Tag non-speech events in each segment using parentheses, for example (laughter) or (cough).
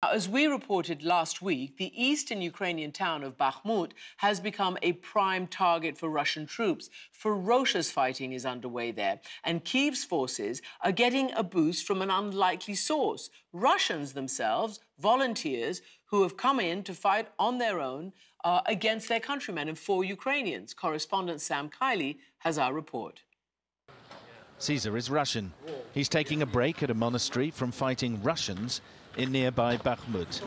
As we reported last week, the eastern Ukrainian town of Bakhmut has become a prime target for Russian troops. Ferocious fighting is underway there, and Kyiv's forces are getting a boost from an unlikely source. Russians themselves, volunteers who have come in to fight on their own uh, against their countrymen and for Ukrainians. Correspondent Sam Kiley has our report. Caesar is Russian. He's taking a break at a monastery from fighting Russians in nearby Bakhmut.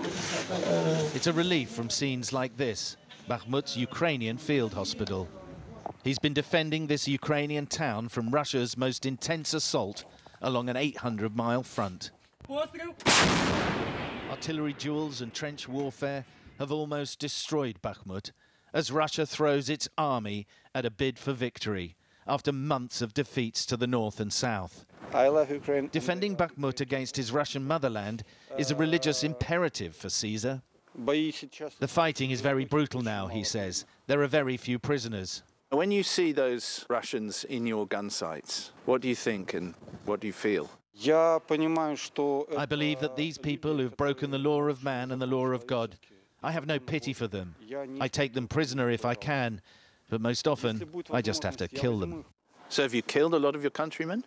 It's a relief from scenes like this, Bakhmut's Ukrainian field hospital. He's been defending this Ukrainian town from Russia's most intense assault along an 800-mile front. Artillery duels and trench warfare have almost destroyed Bakhmut as Russia throws its army at a bid for victory after months of defeats to the north and south. I love Ukraine. Defending Bakhmut against his Russian motherland is a religious imperative for Caesar. The fighting is very brutal now, he says. There are very few prisoners. When you see those Russians in your gun sights, what do you think and what do you feel? I believe that these people who've broken the law of man and the law of God, I have no pity for them. I take them prisoner if I can, but most often I just have to kill them. So have you killed a lot of your countrymen?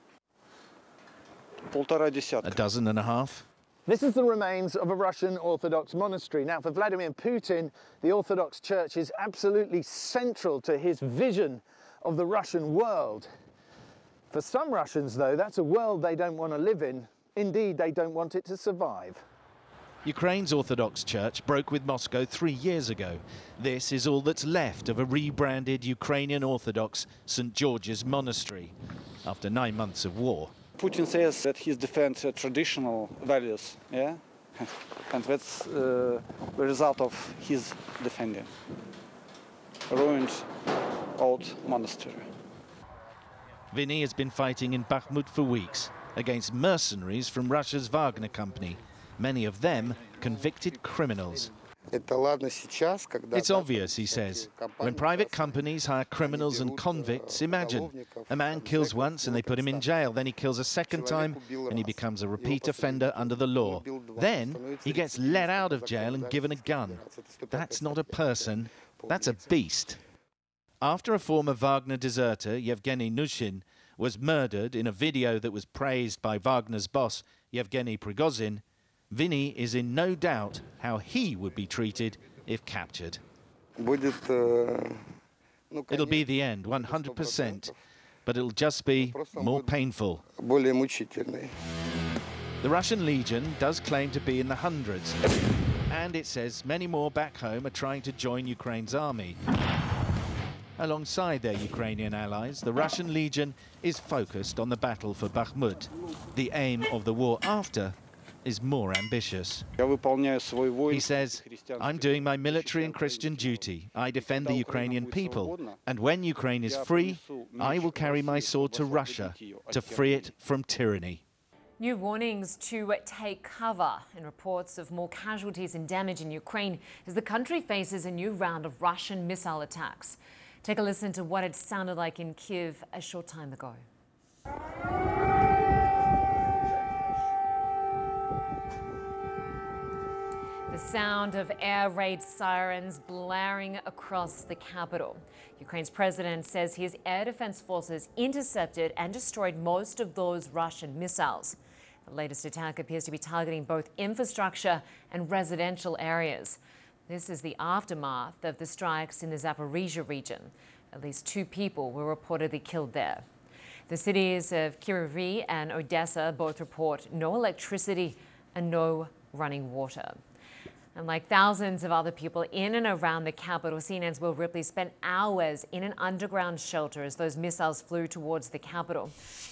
A dozen and a half. This is the remains of a Russian Orthodox monastery. Now, for Vladimir Putin, the Orthodox Church is absolutely central to his vision of the Russian world. For some Russians, though, that's a world they don't want to live in. Indeed, they don't want it to survive. Ukraine's Orthodox Church broke with Moscow three years ago. This is all that's left of a rebranded Ukrainian Orthodox St. George's Monastery after nine months of war. Putin says that he defends uh, traditional values, yeah? (laughs) and that's uh, the result of his defending. A Ruined old monastery. Vinny has been fighting in Bakhmut for weeks against mercenaries from Russia's Wagner company, many of them convicted criminals. It's obvious, he says. When private companies hire criminals and convicts, imagine. A man kills once and they put him in jail. Then he kills a second time and he becomes a repeat offender under the law. Then he gets let out of jail and given a gun. That's not a person, that's a beast. After a former Wagner deserter, Yevgeny Nuzhin, was murdered in a video that was praised by Wagner's boss, Yevgeny Prigozhin, Vinny is in no doubt how he would be treated if captured. Э, it'll be the end, 100%, but it'll just be more painful. The Russian Legion does claim to be in the hundreds, and it says many more back home are trying to join Ukraine's army. Alongside their Ukrainian allies, the Russian Legion is focused on the battle for Bakhmut. The aim of the war after is more ambitious. He says, I'm doing my military and Christian duty. I defend the Ukrainian people. And when Ukraine is free, I will carry my sword to Russia to free it from tyranny. New warnings to take cover in reports of more casualties and damage in Ukraine as the country faces a new round of Russian missile attacks. Take a listen to what it sounded like in Kiev a short time ago. The sound of air raid sirens blaring across the capital. Ukraine's president says his air defense forces intercepted and destroyed most of those Russian missiles. The latest attack appears to be targeting both infrastructure and residential areas. This is the aftermath of the strikes in the Zaporizhia region. At least two people were reportedly killed there. The cities of Kryvyi and Odessa both report no electricity and no running water. And like thousands of other people in and around the capital, CNN's Will Ripley spent hours in an underground shelter as those missiles flew towards the capital.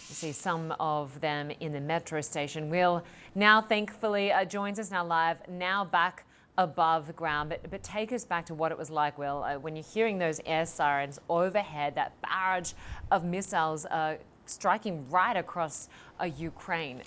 You see some of them in the metro station. Will now thankfully uh, joins us now live, now back above ground. But, but take us back to what it was like, Will, uh, when you're hearing those air sirens overhead, that barrage of missiles uh, striking right across uh, Ukraine.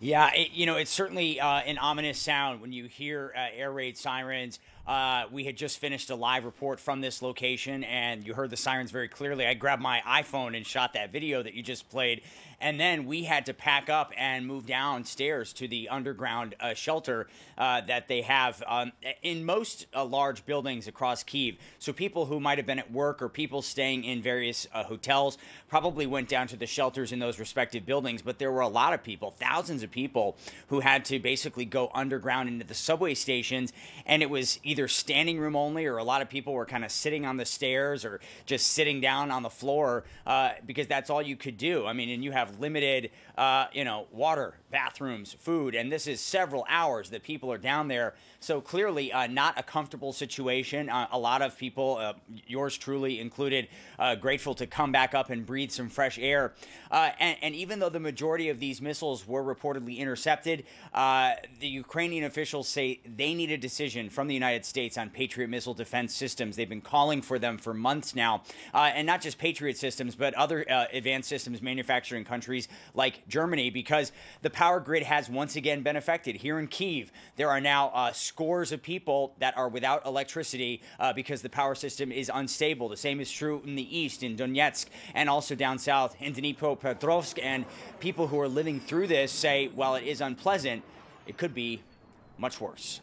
Yeah, it, you know, it's certainly uh, an ominous sound when you hear uh, air raid sirens Uh, we had just finished a live report from this location, and you heard the sirens very clearly. I grabbed my iPhone and shot that video that you just played. And then we had to pack up and move downstairs to the underground uh, shelter uh, that they have um, in most uh, large buildings across Kiev. So people who might have been at work or people staying in various uh, hotels probably went down to the shelters in those respective buildings. But there were a lot of people, thousands of people, who had to basically go underground into the subway stations. And it was either standing room only, or a lot of people were kind of sitting on the stairs or just sitting down on the floor uh, because that's all you could do. I mean, and you have limited, uh, you know, water, bathrooms, food, and this is several hours that people are down there. So clearly, uh, not a comfortable situation. Uh, a lot of people, uh, yours truly included, uh, grateful to come back up and breathe some fresh air. And, and, even though the majority of these missiles were reportedly intercepted, the Ukrainian officials say they need a decision from the United States on Patriot missile defense systems. They've been calling for them for months now, and not just Patriot systems, but other advanced systems manufacturing countries countries like Germany because the power grid has once again been affected. Here in Kiev, there are now uh, scores of people that are without electricity uh, because the power system is unstable. The same is true in the east, in Donetsk, and also down south in Dnipropetrovsk. And people who are living through this say, while it is unpleasant, it could be much worse.